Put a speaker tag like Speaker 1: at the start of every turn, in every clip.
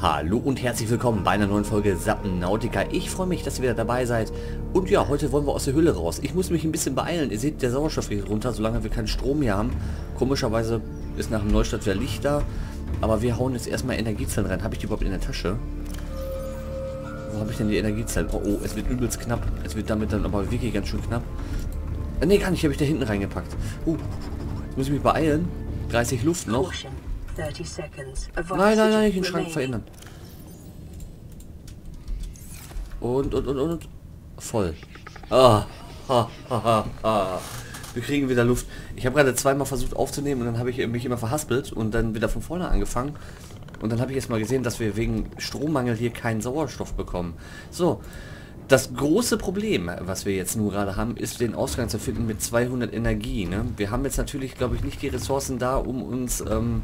Speaker 1: Hallo und herzlich willkommen bei einer neuen Folge Sapnautica. Ich freue mich, dass ihr wieder dabei seid. Und ja, heute wollen wir aus der Hülle raus. Ich muss mich ein bisschen beeilen. Ihr seht, der Sauerstoff geht runter, solange wir keinen Strom mehr haben. Komischerweise ist nach dem Neustart wieder Licht da. Aber wir hauen jetzt erstmal Energiezellen rein. Habe ich die überhaupt in der Tasche? Wo habe ich denn die Energiezellen? Oh, oh, es wird übelst knapp. Es wird damit dann aber wirklich ganz schön knapp. Ne, gar nicht. Habe ich da hinten reingepackt. Uh, muss ich mich beeilen. 30 Luft noch. Nein, nein, nein, den Schrank verändern. Und, und, und, und. Voll. Ah, ha, ha, ha, Wir kriegen wieder Luft. Ich habe gerade zweimal versucht aufzunehmen und dann habe ich mich immer verhaspelt und dann wieder von vorne angefangen. Und dann habe ich jetzt mal gesehen, dass wir wegen Strommangel hier keinen Sauerstoff bekommen. So, das große Problem, was wir jetzt nur gerade haben, ist den Ausgang zu finden mit 200 Energie. Ne? Wir haben jetzt natürlich, glaube ich, nicht die Ressourcen da, um uns ähm,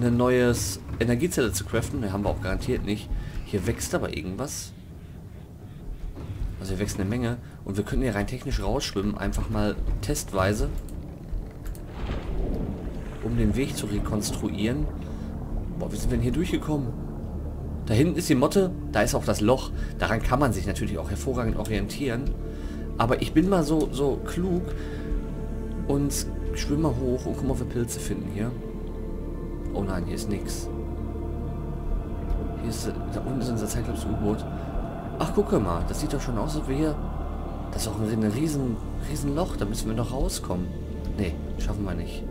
Speaker 1: eine neues Energiezelle zu craften. Ne, haben wir auch garantiert nicht. Hier wächst aber irgendwas. Also hier wächst eine Menge. Und wir könnten hier rein technisch rausschwimmen, einfach mal testweise. Um den Weg zu rekonstruieren. Boah, wie sind wir denn hier durchgekommen? Da hinten ist die Motte, da ist auch das Loch. Daran kann man sich natürlich auch hervorragend orientieren. Aber ich bin mal so, so klug und schwimme mal hoch und guck mal, ob wir Pilze finden hier. Oh nein, hier ist nichts. Hier ist, da unten ist unser Zeitlops-U-Boot. Ach, gucke mal, das sieht doch schon aus, als wir hier... Das ist auch ein riesen, riesen Loch, da müssen wir noch rauskommen. Nee, schaffen wir nicht.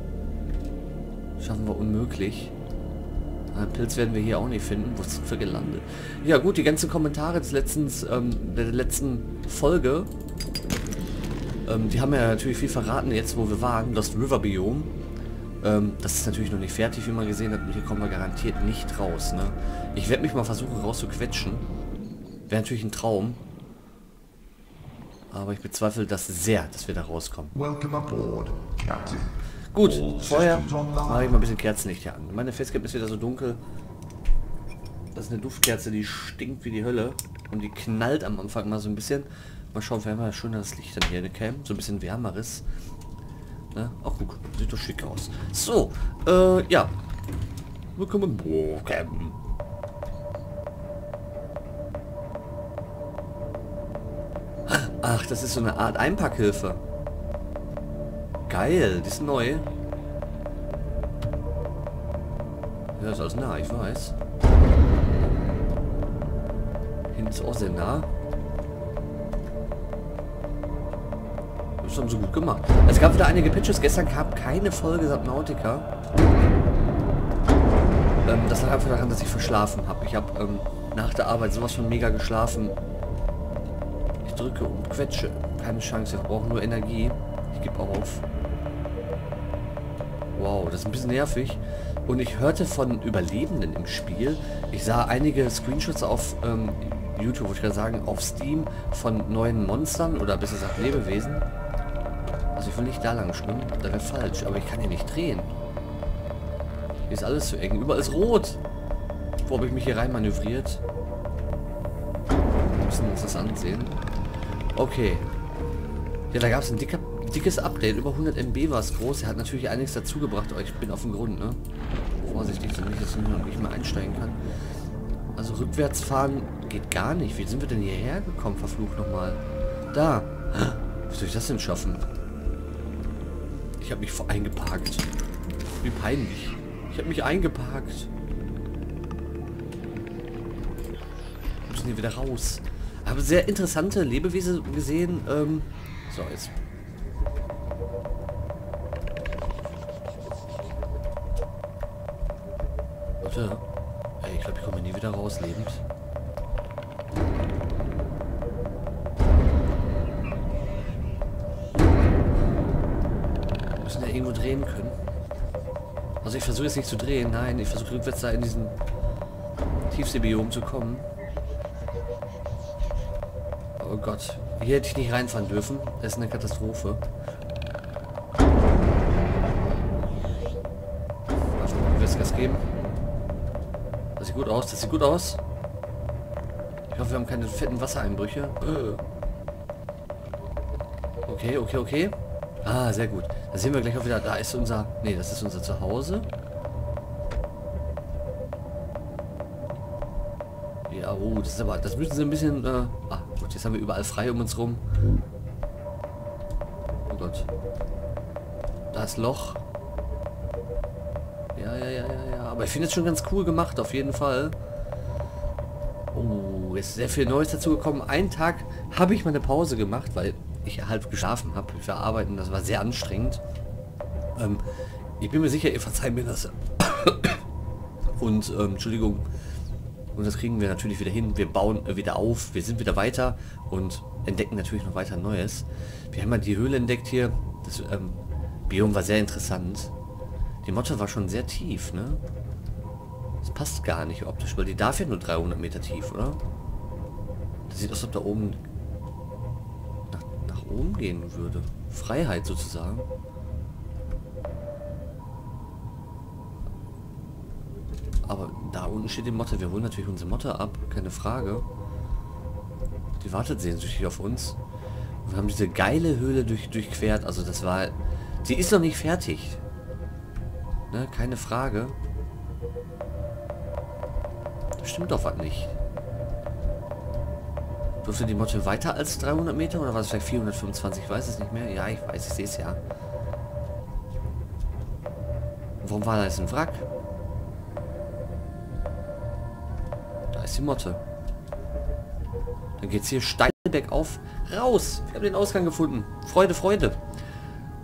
Speaker 1: Schaffen wir unmöglich. Einen Pilz werden wir hier auch nicht finden. Wo sind wir gelandet? Ja gut, die ganzen Kommentare des letzten, ähm, der letzten Folge, ähm, die haben ja natürlich viel verraten, jetzt wo wir waren, das River Biome. Ähm, das ist natürlich noch nicht fertig, wie man gesehen hat. Und hier kommen wir garantiert nicht raus. Ne? Ich werde mich mal versuchen rauszuquetschen. Wäre natürlich ein Traum. Aber ich bezweifle das sehr, dass wir da rauskommen. Aboard, Gut, vorher mache ich mal ein bisschen Kerzenlicht hier an. Meine Facecam ist wieder so dunkel. Das ist eine Duftkerze, die stinkt wie die Hölle. Und die knallt am Anfang mal so ein bisschen. Mal schauen, wir haben ja schön das Licht dann hier in der Cam. So ein bisschen wärmeres. Ne? Ach guck, sieht doch schick aus. So, äh, ja. Willkommen Cam. Ach, das ist so eine Art Einpackhilfe. Geil, die ist neu. Ja, ist alles nah, ich weiß. Hinten ist auch sehr nah. Das haben gut gemacht. Es gab wieder einige Pitches. Gestern kam keine Folge Subnautica. Ähm, das lag einfach daran, dass ich verschlafen habe. Ich habe ähm, nach der Arbeit sowas von mega geschlafen. Ich drücke und quetsche. Keine Chance. Ich brauche nur Energie. Ich gebe auf. Wow, das ist ein bisschen nervig. Und ich hörte von Überlebenden im Spiel. Ich sah einige Screenshots auf ähm, YouTube, wollte ich gerade sagen, auf Steam von neuen Monstern oder besser gesagt Lebewesen. Will nicht da lang schwimmen, das wäre falsch, aber ich kann hier nicht drehen. Hier ist alles zu eng, überall ist rot. Wo habe ich mich hier rein manövriert? Wir müssen uns das ansehen. Okay. Ja, da gab es ein dicker dickes Update, über 100 MB war es groß. Er hat natürlich einiges dazu gebracht, aber ich bin auf dem Grund, ne? Vorsichtig, damit ich jetzt nicht mehr einsteigen kann. Also rückwärts fahren geht gar nicht. Wie sind wir denn hierher gekommen, verflucht nochmal? Da. Wie soll ich das denn schaffen? Ich habe mich eingeparkt. Wie peinlich. Ich habe mich eingeparkt. Wir müssen hier wieder raus. Habe sehr interessante Lebewesen gesehen. Ähm, so, jetzt Jetzt nicht zu drehen. Nein, ich versuche rückwärts da in diesen Tiefseebiom zu kommen. Oh Gott. Hier hätte ich nicht reinfahren dürfen. Das ist eine Katastrophe. Warte, Gas geben sieht gut aus. Das sieht gut aus. Ich hoffe, wir haben keine fetten Wassereinbrüche. Okay, okay, okay. Ah, sehr gut. Da sehen wir gleich auch wieder. Da ist unser... Nee, das ist unser Zuhause. Oh, das ist aber, das müssen sie ein bisschen, äh, ah, gut, jetzt haben wir überall frei um uns rum. Oh Gott. Da ist Loch. Ja, ja, ja, ja, ja. Aber ich finde es schon ganz cool gemacht, auf jeden Fall. Oh, ist sehr viel Neues dazu gekommen. Einen Tag habe ich mal eine Pause gemacht, weil ich halb geschlafen habe für Arbeiten. Das war sehr anstrengend. Ähm, ich bin mir sicher, ihr verzeiht mir das. Und, ähm, Entschuldigung. Und das kriegen wir natürlich wieder hin. Wir bauen äh, wieder auf. Wir sind wieder weiter und entdecken natürlich noch weiter Neues. Wir haben mal die Höhle entdeckt hier. Das ähm, Biom war sehr interessant. Die Motte war schon sehr tief, ne? Das passt gar nicht optisch, weil die darf ja nur 300 Meter tief, oder? Das sieht aus, als ob da oben nach, nach oben gehen würde. Freiheit sozusagen. Aber da unten steht die Motte. Wir holen natürlich unsere Motte ab, keine Frage. Die wartet sehnsüchtig auf uns. Wir haben diese geile Höhle durch, durchquert. Also das war... Sie ist noch nicht fertig. Ne, keine Frage. Das stimmt doch was nicht. Durfte die Motte weiter als 300 Meter oder war es vielleicht 425? Ich weiß es nicht mehr. Ja, ich weiß, ich sehe es ja. Warum war da jetzt ein Wrack? Die Motte. Dann geht es hier steil bergauf. Raus! Wir haben den Ausgang gefunden. Freude, Freude.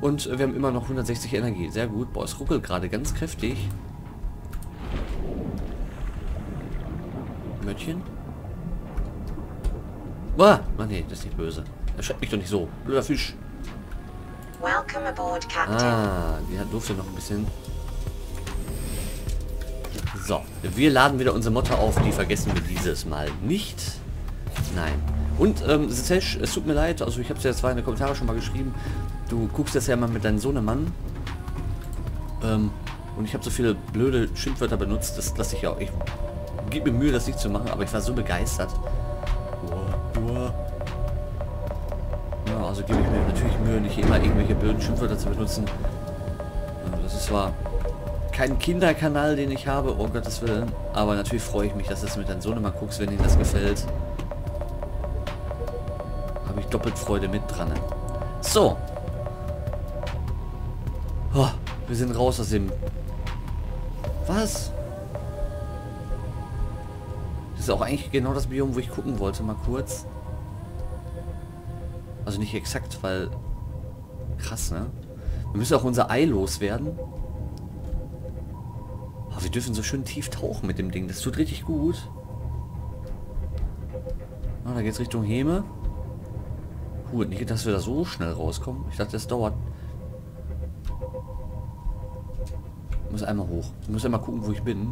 Speaker 1: Und wir haben immer noch 160 Energie. Sehr gut. Boah, es ruckelt gerade ganz kräftig. Möttchen? Ah, Mann, nee, das ist nicht böse. Er schreibt mich doch nicht so. Blöder Fisch.
Speaker 2: Welcome aboard, Captain.
Speaker 1: Ah, hat durfte noch ein bisschen. So, wir laden wieder unsere Motte auf. Die vergessen wir dieses Mal nicht. Nein. Und, ähm, Sesh, es tut mir leid, also ich habe es ja zwar in den Kommentaren schon mal geschrieben, du guckst das ja mal mit deinem Sohnemann. Ähm, und ich habe so viele blöde Schimpfwörter benutzt, das lasse ich ja auch. Ich gebe mir Mühe, das nicht zu machen, aber ich war so begeistert. Ja, also gebe ich mir natürlich Mühe, nicht immer irgendwelche blöden Schimpfwörter zu benutzen. Das ist zwar kein Kinderkanal, den ich habe, oh Gottes Willen, aber natürlich freue ich mich, dass du es mit deinem Sohn immer guckst, wenn ihnen das gefällt. Habe ich doppelt Freude mit dran. So. Oh, wir sind raus aus dem... Was? Das ist auch eigentlich genau das Biom, wo ich gucken wollte, mal kurz. Also nicht exakt, weil... Krass, ne? Wir müssen auch unser Ei loswerden. Dürfen so schön tief tauchen mit dem Ding. Das tut richtig gut. Ah, da geht's Richtung Heme. Gut, nicht, dass wir da so schnell rauskommen. Ich dachte, das dauert. Ich muss einmal hoch. Ich muss einmal gucken, wo ich bin.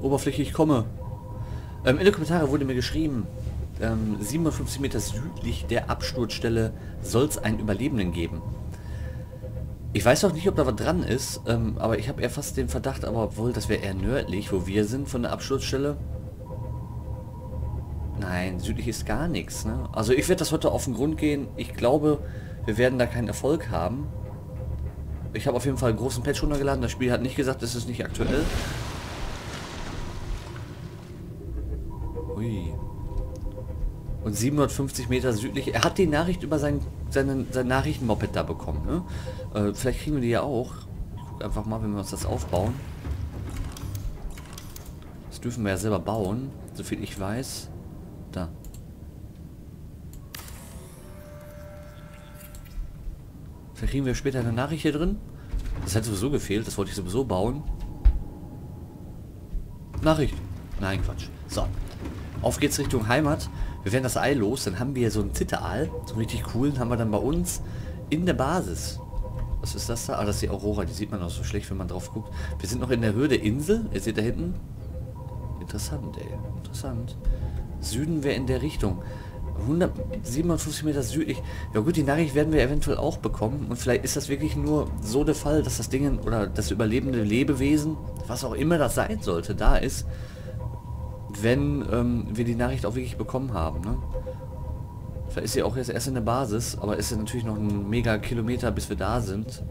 Speaker 1: Oberfläche, ich komme. Ähm, in den Kommentaren wurde mir geschrieben, ähm, 57 Meter südlich der Absturzstelle soll es einen Überlebenden geben. Ich weiß auch nicht, ob da was dran ist, ähm, aber ich habe eher fast den Verdacht, aber wohl, das wäre eher nördlich, wo wir sind von der Absturzstelle. Nein, südlich ist gar nichts. Ne? Also ich werde das heute auf den Grund gehen. Ich glaube, wir werden da keinen Erfolg haben. Ich habe auf jeden Fall einen großen Patch runtergeladen. Das Spiel hat nicht gesagt, es ist nicht aktuell. Und 750 Meter südlich. Er hat die Nachricht über sein, seinen, sein Nachrichtenmoped da bekommen. Ne? Äh, vielleicht kriegen wir die ja auch. Ich guck einfach mal, wenn wir uns das aufbauen. Das dürfen wir ja selber bauen, soviel ich weiß. Da. Vielleicht kriegen wir später eine Nachricht hier drin. Das hat sowieso gefehlt, das wollte ich sowieso bauen. Nachricht. Nein, Quatsch. So. Auf geht's Richtung Heimat. Wir werden das Ei los, dann haben wir so einen Zitteraal, so richtig coolen, haben wir dann bei uns in der Basis. Was ist das da? Ah, das ist die Aurora, die sieht man auch so schlecht, wenn man drauf guckt. Wir sind noch in der Höhe der Insel. Ihr seht da hinten. Interessant, ey. Interessant. Süden wäre in der Richtung. 157 Meter südlich. Ja gut, die Nachricht werden wir eventuell auch bekommen. Und vielleicht ist das wirklich nur so der Fall, dass das Ding oder das überlebende Lebewesen, was auch immer das sein sollte, da ist wenn ähm, wir die Nachricht auch wirklich bekommen haben. Ne? Vielleicht ist sie auch jetzt erst in der Basis, aber ist ja natürlich noch ein mega Kilometer, bis wir da sind.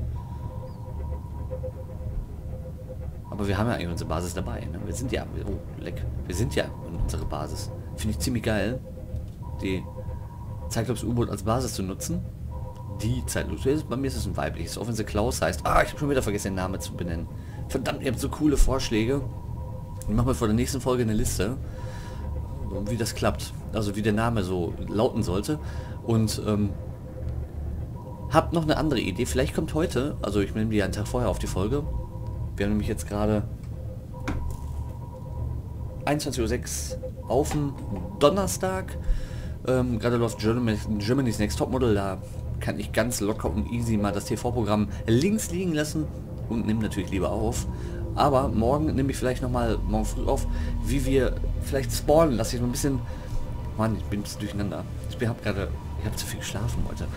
Speaker 1: Aber wir haben ja eigentlich unsere Basis dabei. Ne? Wir sind ja... Oh, leck. Wir sind ja in unserer Basis. Finde ich ziemlich geil, die Cyclops-U-Boot als Basis zu nutzen. Die Cyclops. Bei mir ist es ein weibliches. Auch wenn sie Klaus heißt. Ah, ich habe schon wieder vergessen, den Namen zu benennen. Verdammt, ihr habt so coole Vorschläge. Ich mache mir vor der nächsten Folge eine Liste, wie das klappt. Also wie der Name so lauten sollte. Und ähm, habt noch eine andere Idee. Vielleicht kommt heute, also ich nehme die einen Tag vorher auf die Folge. Wir haben nämlich jetzt gerade 21.06 Uhr auf dem Donnerstag. Ähm, gerade läuft Germany's, Next Topmodel. Da kann ich ganz locker und easy mal das TV-Programm links liegen lassen und nehme natürlich lieber auf. Aber morgen nehme ich vielleicht noch mal morgen früh auf, wie wir vielleicht spawnen. Lasse ich noch ein bisschen... Mann, ich bin ein durcheinander. Ich habe gerade... Ich habe zu viel geschlafen heute.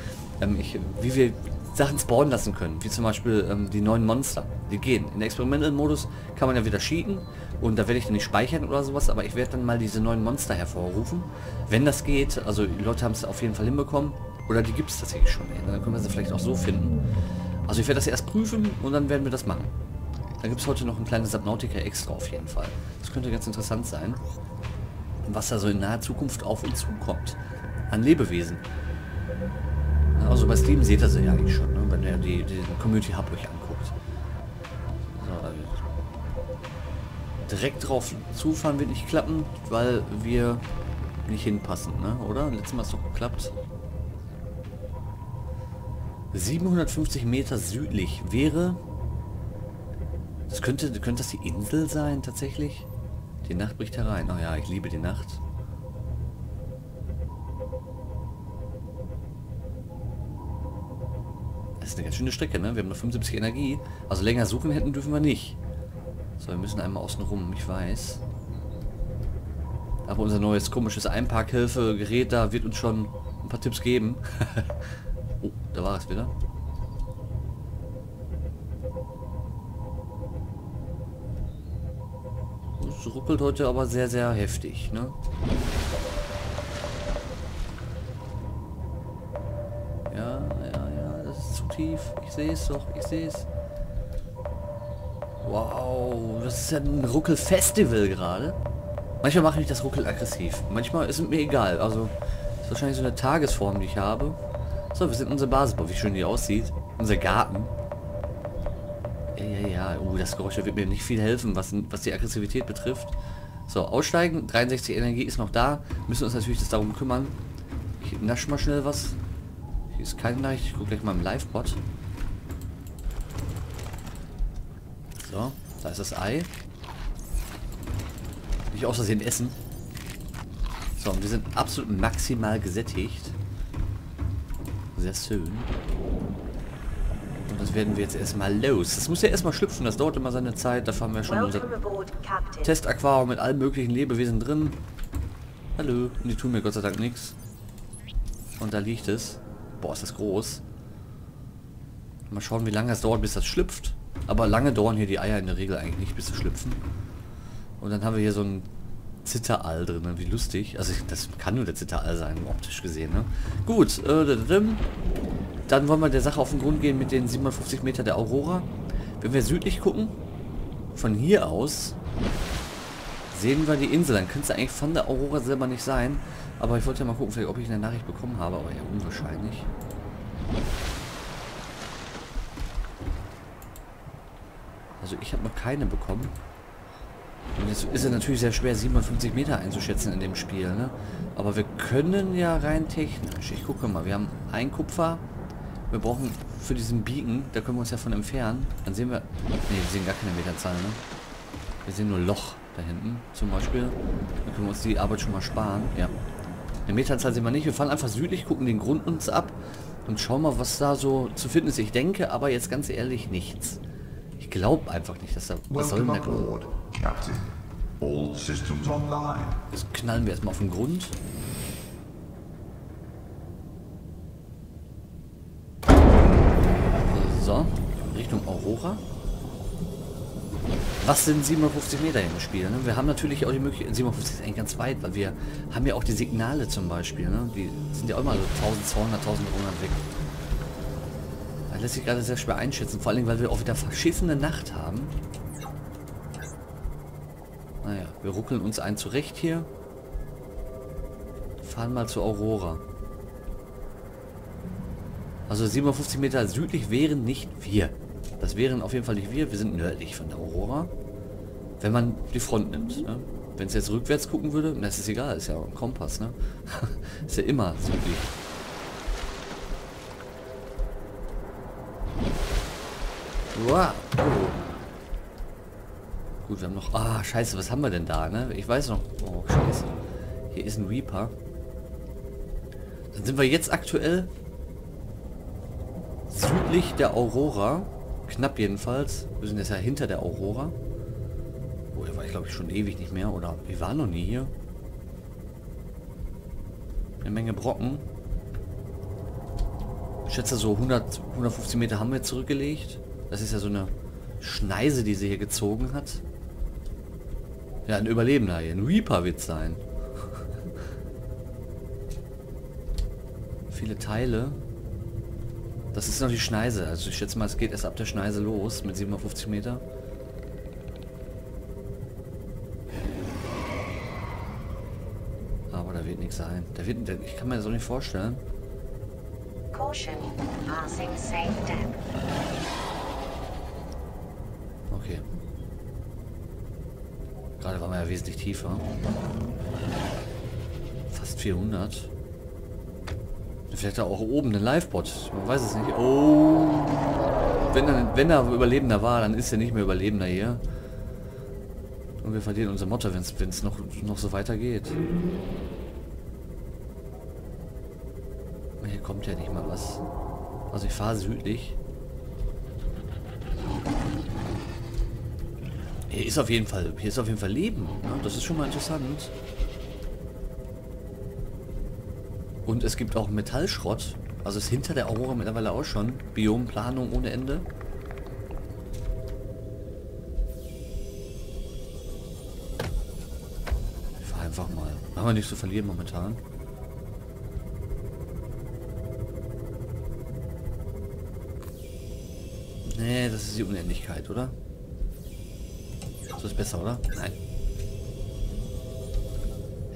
Speaker 1: Ähm, ich, wie wir Sachen spawnen lassen können, wie zum Beispiel ähm, die neuen Monster. Die gehen. In Experimental-Modus kann man ja wieder cheaten und da werde ich dann nicht speichern oder sowas, aber ich werde dann mal diese neuen Monster hervorrufen. Wenn das geht, also die Leute haben es auf jeden Fall hinbekommen oder die gibt es tatsächlich schon. Ey. Dann können wir sie vielleicht auch so finden. Also ich werde das erst prüfen und dann werden wir das machen. Da gibt es heute noch ein kleines Subnautica extra auf jeden Fall. Das könnte ganz interessant sein. Was da so in naher Zukunft auf uns zukommt. An Lebewesen. Also bei Steam seht ihr sie ja eigentlich schon, ne? wenn ihr die, die Community Hub euch anguckt. So, also direkt drauf zufahren wird nicht klappen, weil wir nicht hinpassen, ne? oder? Letztes Mal ist doch geklappt. 750 Meter südlich wäre... Das könnte, könnte das die Insel sein, tatsächlich? Die Nacht bricht herein. Oh ja, ich liebe die Nacht. Das ist eine ganz schöne Strecke, ne? Wir haben noch 75 Energie. Also länger suchen hätten dürfen wir nicht. So, wir müssen einmal außen rum, ich weiß. Aber unser neues komisches Einparkhilfe-Gerät da wird uns schon ein paar Tipps geben. oh, da war es wieder. Es ruckelt heute aber sehr, sehr heftig, ne? tief. Ich sehe es doch. Ich sehe es. Wow, das ist ja ein Ruckel-Festival gerade. Manchmal mache ich das Ruckel aggressiv. Manchmal ist es mir egal. Also, das ist wahrscheinlich so eine Tagesform, die ich habe. So, wir sind in unserem Basisbau. Wie schön die aussieht. Unser Garten. Ja, ja, ja. Uh, das Geräusch wird mir nicht viel helfen, was, was die Aggressivität betrifft. So, aussteigen. 63 Energie ist noch da. Müssen uns natürlich das darum kümmern. Ich nasch mal schnell was. Hier ist keine Nachricht. Ich gucke gleich mal im Live-Bot. So, da ist das Ei. Nicht aus Versehen essen. So, und wir sind absolut maximal gesättigt. Sehr schön. Und das werden wir jetzt erstmal los. Das muss ja erstmal schlüpfen, das dauert immer seine Zeit. Da fahren wir schon unser Testaquarium mit allen möglichen Lebewesen drin. Hallo. Und die tun mir Gott sei Dank nichts. Und da liegt es. Boah, ist das groß. Mal schauen, wie lange es dauert, bis das schlüpft. Aber lange dauern hier die Eier in der Regel eigentlich nicht, bis sie schlüpfen. Und dann haben wir hier so ein Zitterall drin, wie lustig. Also das kann nur der Zitterall sein, optisch gesehen. Ne? Gut, äh, dann wollen wir der Sache auf den Grund gehen mit den 57 Meter der Aurora. Wenn wir südlich gucken, von hier aus sehen wir die Insel. Dann könnte es eigentlich von der Aurora selber nicht sein. Aber ich wollte ja mal gucken, vielleicht ob ich eine Nachricht bekommen habe, aber ja, unwahrscheinlich. Also ich habe noch keine bekommen. Und jetzt ist es natürlich sehr schwer, 57 Meter einzuschätzen in dem Spiel, ne? Aber wir können ja rein technisch. Ich gucke mal, wir haben ein Kupfer. Wir brauchen für diesen Beacon, da können wir uns ja von entfernen. Dann sehen wir... Ne, wir sehen gar keine Meterzahl, ne? Wir sehen nur Loch da hinten zum Beispiel. Dann können wir uns die Arbeit schon mal sparen. Ja. Eine Meterzahl sehen wir nicht. Wir fahren einfach südlich, gucken den Grund uns ab und schauen mal, was da so zu finden ist. Ich denke aber jetzt ganz ehrlich nichts. Ich glaube einfach nicht, dass da... Was soll denn da... Jetzt knallen wir erstmal auf den Grund. So, Richtung Aurora. Was sind 750 Meter im Spiel? Ne? Wir haben natürlich auch die Möglichkeit, 750 ist eigentlich ganz weit, weil wir haben ja auch die Signale zum Beispiel. Ne? Die sind ja auch mal so 1200, 1300 weg. Das lässt sich gerade sehr schwer einschätzen, vor allem, weil wir auch wieder verschissene Nacht haben. Naja, wir ruckeln uns ein zurecht hier. Fahren mal zur Aurora. Also 57 Meter südlich wären nicht wir. Das wären auf jeden Fall nicht wir. Wir sind nördlich von der Aurora. Wenn man die Front nimmt. Ne? Wenn es jetzt rückwärts gucken würde, das ist egal, ist ja ein Kompass, ne? ist ja immer südlich. Wow. Oh. Gut, wir haben noch... Ah, scheiße, was haben wir denn da, ne? Ich weiß noch... Oh, scheiße. Hier ist ein Reaper. Dann sind wir jetzt aktuell südlich der Aurora. Knapp jedenfalls. Wir sind jetzt ja hinter der Aurora. Oh, hier war ich glaube ich schon ewig nicht mehr. Oder wir waren noch nie hier. Eine Menge Brocken. Ich schätze so 100, 150 Meter haben wir zurückgelegt. Das ist ja so eine Schneise, die sie hier gezogen hat. Ja, ein Überlebender hier. Ein Reaper wird sein. Viele Teile. Das ist noch die Schneise. Also ich schätze mal, es geht erst ab der Schneise los mit 57 Meter. Aber da wird nichts sein. Da wird, ich kann mir das auch nicht vorstellen. Caution, passing safe depth. Okay. Gerade waren wir ja wesentlich tiefer. Fast 400. Vielleicht auch oben ein Livebot. Man weiß es nicht. Oh. Wenn er, wenn er Überlebender war, dann ist er nicht mehr Überlebender hier. Und wir verlieren unser Motto, wenn es noch, noch so weitergeht. Hier kommt ja nicht mal was. Also ich fahre südlich. Hier ist auf jeden Fall, hier ist auf jeden Fall Leben. Ja, das ist schon mal interessant. Und es gibt auch Metallschrott. Also ist hinter der Aurora mittlerweile auch schon. Biomplanung ohne Ende. Ich fahr einfach mal. Haben wir nicht zu verlieren momentan. Nee, das ist die Unendlichkeit, oder? So ist besser, oder? Nein.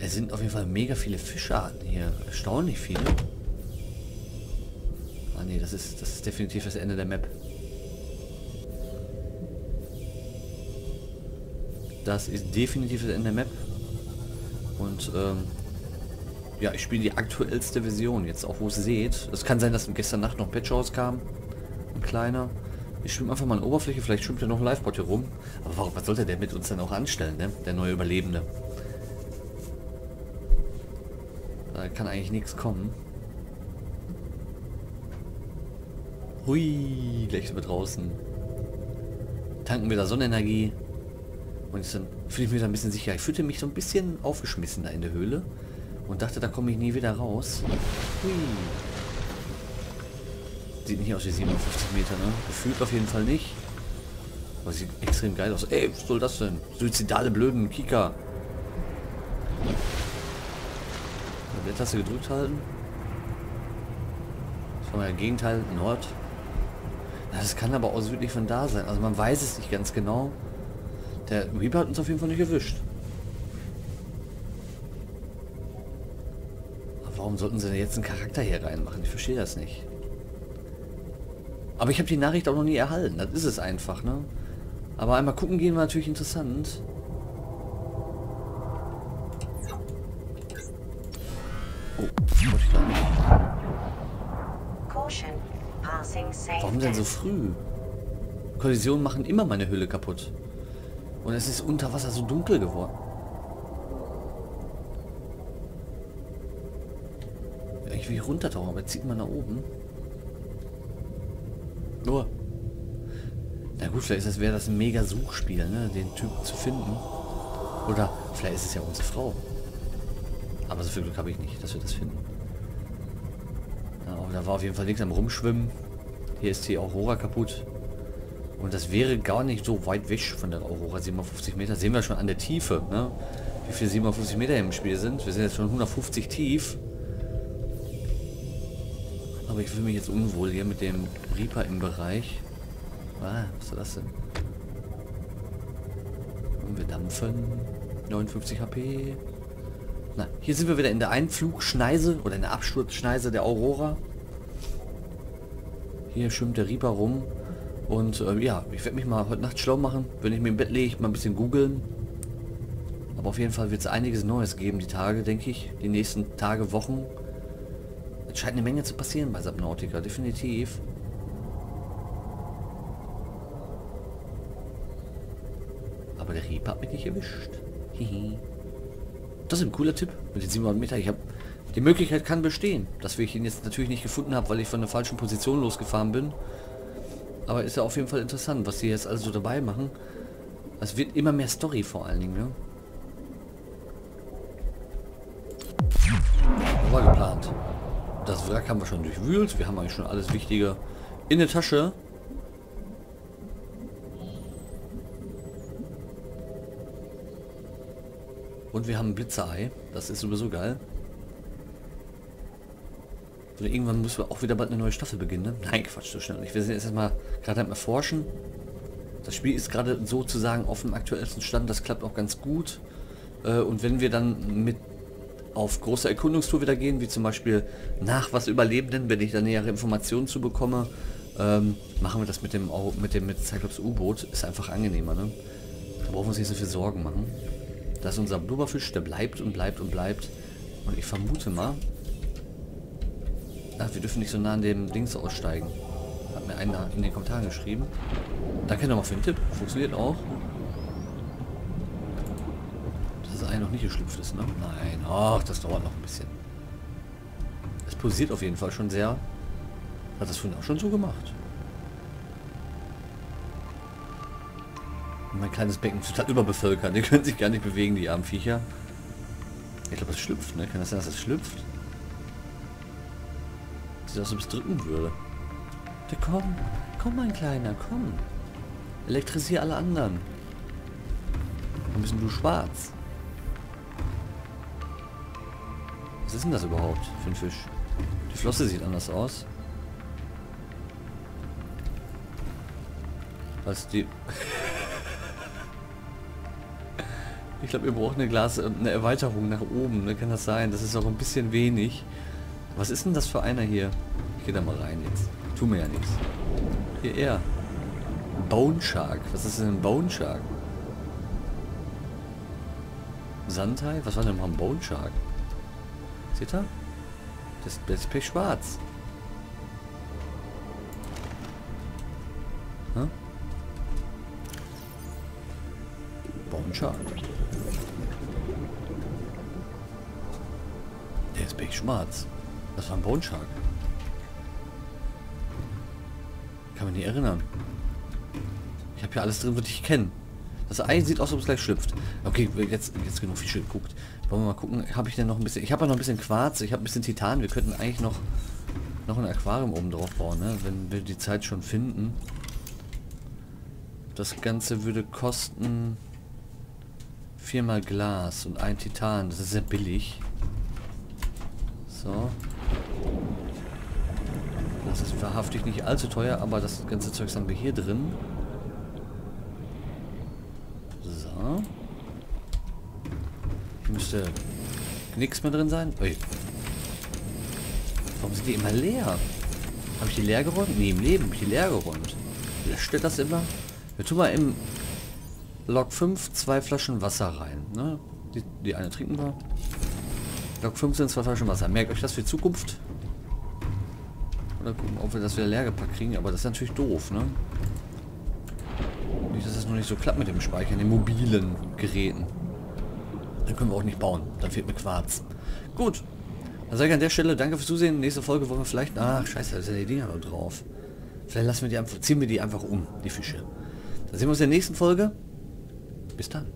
Speaker 1: Es sind auf jeden Fall mega viele Fischarten hier. Erstaunlich viele. Ah nee, das ist, das ist definitiv das Ende der Map. Das ist definitiv das Ende der Map. Und ähm, ja, ich spiele die aktuellste Version jetzt, auch wo es seht. Es kann sein, dass gestern Nacht noch Patch rauskam. Ein kleiner. Ich schwimme einfach mal in Oberfläche, vielleicht schwimmt ja noch ein Livebot hier rum. Aber warum, was sollte der mit uns dann auch anstellen, ne? Der neue Überlebende. Kann eigentlich nichts kommen. Hui, gleich sind wir draußen. Tanken wir da Sonnenenergie. Und jetzt fühle ich mich da ein bisschen sicher. Ich fühlte mich so ein bisschen aufgeschmissen da in der Höhle. Und dachte, da komme ich nie wieder raus. Hui. Sieht nicht aus wie 57 Meter, ne? Gefühlt auf jeden Fall nicht. Aber sieht extrem geil aus. Ey, was soll das denn? Suizidale blöden Kika. Der Taste gedrückt halten. Das war mal Gegenteil, Nord. Das kann aber auch südlich von da sein. Also man weiß es nicht ganz genau. Der Reaper hat uns auf jeden Fall nicht erwischt. Aber warum sollten sie denn jetzt einen Charakter hier reinmachen? Ich verstehe das nicht. Aber ich habe die Nachricht auch noch nie erhalten. Das ist es einfach, ne? Aber einmal gucken gehen war natürlich interessant. Warum denn so früh? Kollisionen machen immer meine Hülle kaputt. Und es ist unter Wasser so dunkel geworden. Ich will runtertauchen, aber zieht man nach oben. Nur. Na gut, vielleicht wäre das ein mega Suchspiel, ne? Den Typ zu finden. Oder vielleicht ist es ja unsere Frau. Aber so viel Glück habe ich nicht, dass wir das finden. Ja, da war auf jeden Fall nichts am Rumschwimmen. Hier ist die Aurora kaputt. Und das wäre gar nicht so weit weg von der Aurora, 57 Meter. Sehen wir schon an der Tiefe, ne? Wie viele 57 Meter im Spiel sind. Wir sind jetzt schon 150 tief. Aber ich fühle mich jetzt unwohl hier mit dem Reaper im Bereich. Ah, was ist das denn? Und wir dampfen. 59 HP. Na, hier sind wir wieder in der Einflugschneise oder in der Absturzschneise der Aurora. Hier schwimmt der Reaper rum. Und äh, ja, ich werde mich mal heute Nacht schlau machen. Wenn ich mir im Bett lege, mal ein bisschen googeln. Aber auf jeden Fall wird es einiges Neues geben, die Tage, denke ich. Die nächsten Tage, Wochen. Es scheint eine Menge zu passieren bei Subnautica, definitiv. Aber der Reaper hat mich nicht erwischt. Hihi. Das ist ein cooler Tipp mit den 700 Meter. Ich habe die Möglichkeit kann bestehen, dass ich ihn jetzt natürlich nicht gefunden habe, weil ich von der falschen Position losgefahren bin. Aber ist ja auf jeden Fall interessant, was sie jetzt also dabei machen. Es wird immer mehr Story vor allen Dingen, ne? War geplant. Das Wrack haben wir schon durchwühlt. Wir haben eigentlich schon alles Wichtige in der Tasche. Und wir haben Blitzerei. Das ist sowieso geil. Und irgendwann müssen wir auch wieder bald eine neue Staffel beginnen. Ne? Nein, Quatsch, so schnell nicht. Wir sind jetzt erstmal gerade am Erforschen. Das Spiel ist gerade sozusagen auf dem aktuellsten Stand. Das klappt auch ganz gut. Äh, und wenn wir dann mit auf große Erkundungstour wieder gehen, wie zum Beispiel nach was Überlebenden, wenn ich da nähere Informationen zu bekomme, ähm, machen wir das mit dem mit dem mit Cyclops U-Boot. Ist einfach angenehmer, ne? Da brauchen wir uns nicht so viel Sorgen machen. Das ist unser Blubberfisch, der bleibt und bleibt und bleibt. Und ich vermute mal... Ach, wir dürfen nicht so nah an dem Dings aussteigen. Hat mir einer in den Kommentaren geschrieben. Danke nochmal für den Tipp. Funktioniert auch. Dass das Ei noch nicht geschlüpft ist, ne? Nein. Ach, das dauert noch ein bisschen. Es posiert auf jeden Fall schon sehr. Hat das vorhin auch schon so gemacht. Mein kleines Becken total überbevölkert. Die können sich gar nicht bewegen, die armen Viecher. Ich glaube, es schlüpft, ne? Kann das sein, dass es schlüpft? Sieht aus, als ob es drücken würde. Der komm, komm mein Kleiner, komm. Elektrisier alle anderen. Warum bist du schwarz? Was ist denn das überhaupt für ein Fisch? Die Flosse sieht anders aus. Was die... Ich glaube, ihr braucht eine Glas, äh, eine Erweiterung nach oben. Ne? Kann das sein? Das ist auch ein bisschen wenig. Was ist denn das für einer hier? Ich gehe da mal rein jetzt. Tu mir ja nichts. Hier er. Bone Shark. Was ist denn ein Bone Shark? Sandhai? Was war denn mal ein Bone Shark? Seht ihr? Das, ist pechschwarz. Hm? Shark. Der ist schwarz. Das war ein Bone Shark. Kann mich nicht erinnern. Ich habe hier alles drin, was ich kenne. Das Ei sieht aus, ob es gleich schlüpft. Okay, jetzt, jetzt genug Fische geguckt. Wollen wir mal gucken. Habe ich denn noch ein bisschen... Ich habe ja noch ein bisschen Quarz. Ich habe ein bisschen Titan. Wir könnten eigentlich noch, noch ein Aquarium oben drauf bauen, ne? wenn wir die Zeit schon finden. Das Ganze würde kosten... Viermal Glas und ein Titan. Das ist sehr billig. So. Das ist wahrhaftig nicht allzu teuer, aber das ganze Zeug haben wir hier drin. So. Hier müsste nichts mehr drin sein. Ui. Warum sind die immer leer? Habe ich die leer geräumt? Nee, im Leben habe ich die leer geräumt. Ihr das immer? Wir tun mal im Log 5 zwei Flaschen Wasser rein. Ne? Die, die eine trinken wir. Log 15, zwei Flaschen Wasser. Merkt euch das für Zukunft. Oder gucken, ob wir das wieder leer gepackt kriegen. Aber das ist natürlich doof, ne? Nicht, dass es noch nicht so klappt mit dem Speichern, den mobilen Geräten. Dann können wir auch nicht bauen. Dann fehlt mir Quarz. Gut. Dann sage ich an der Stelle danke fürs Zusehen. Nächste Folge wollen wir vielleicht... Ach, scheiße, da sind die Dinger noch drauf. Vielleicht lassen wir die einfach... Ziehen wir die einfach um, die Fische. Dann sehen wir uns in der nächsten Folge. Bis dann.